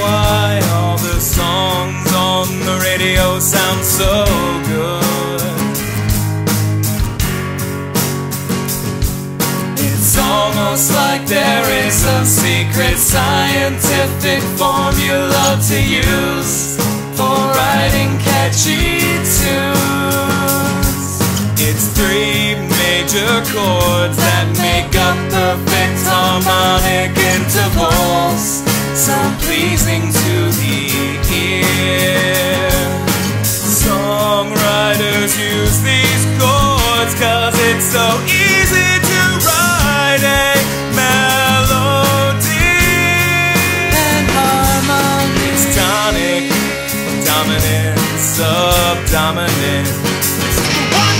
why all the songs on the radio sound so good. It's almost like there is a secret scientific formula to use for writing catchy tunes. It's three major chords that make up perfect harmonic intervals so pleasing to the ear. Songwriters use these chords cause it's so easy to write a melody. And harmony. It's tonic, dominant, subdominant. It's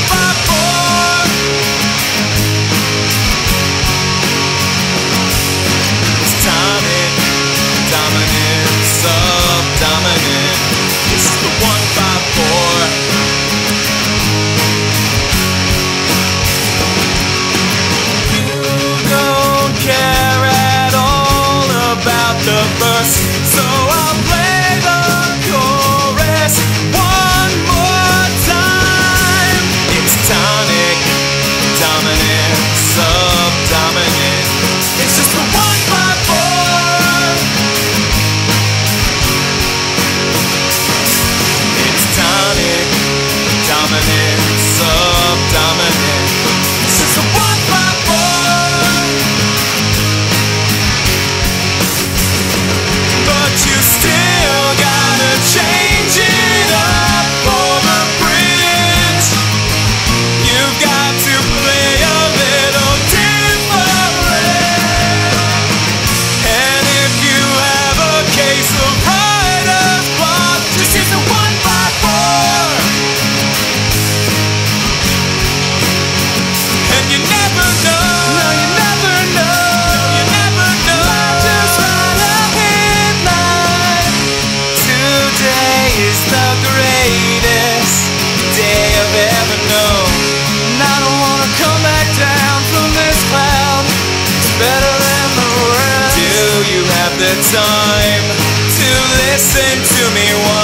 time to listen to me.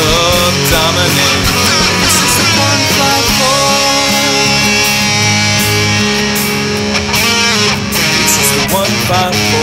Up, dominate. This is the cornfly. This is the one four.